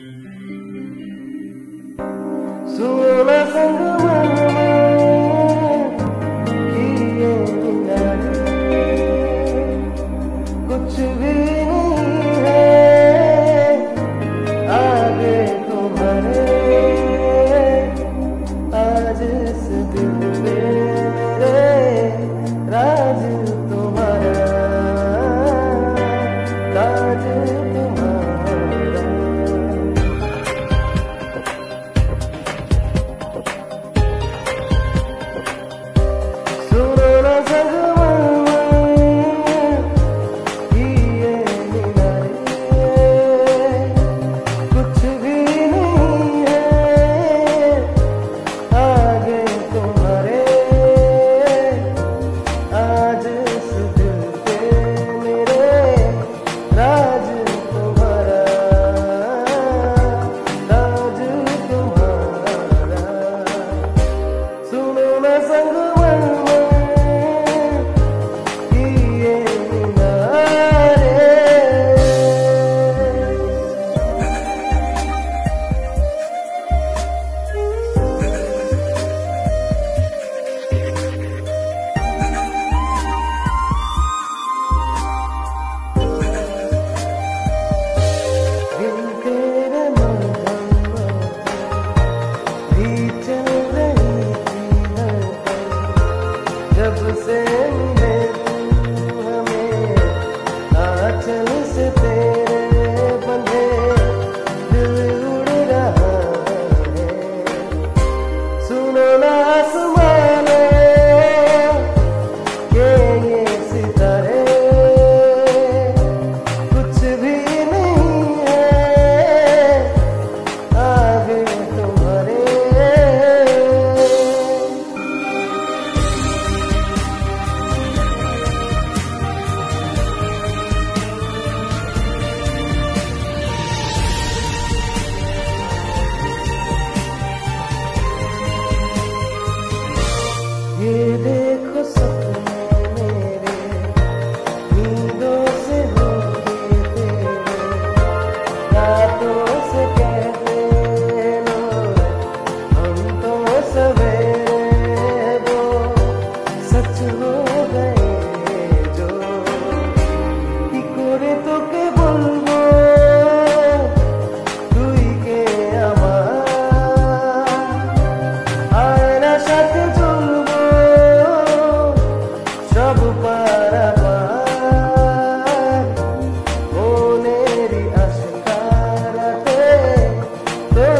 सुन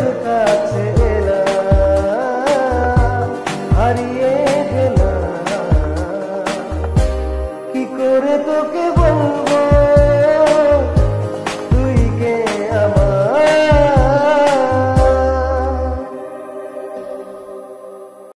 তোর